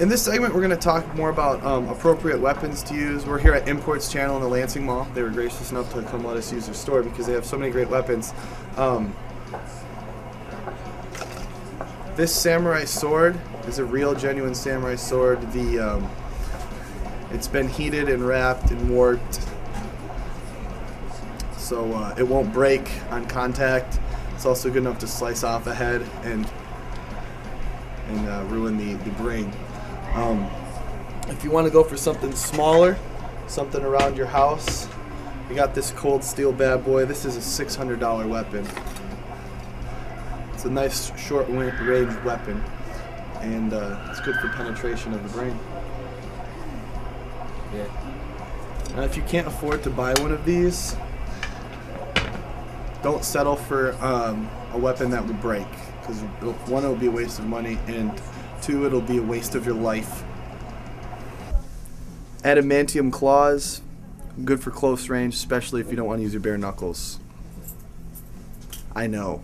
In this segment, we're going to talk more about um, appropriate weapons to use. We're here at Imports Channel in the Lansing Mall. They were gracious enough to come let us use their store because they have so many great weapons. Um, this samurai sword is a real, genuine samurai sword. The um, it's been heated and wrapped and warped, so uh, it won't break on contact. It's also good enough to slice off a head and and uh, ruin the, the brain. Um, if you want to go for something smaller, something around your house, we got this cold steel bad boy. This is a $600 weapon. It's a nice short range weapon, and uh, it's good for penetration of the brain. Yeah. Now, if you can't afford to buy one of these, don't settle for um, a weapon that will break because one it'll be a waste of money and two it'll be a waste of your life. Adamantium claws good for close range especially if you don't want to use your bare knuckles. I know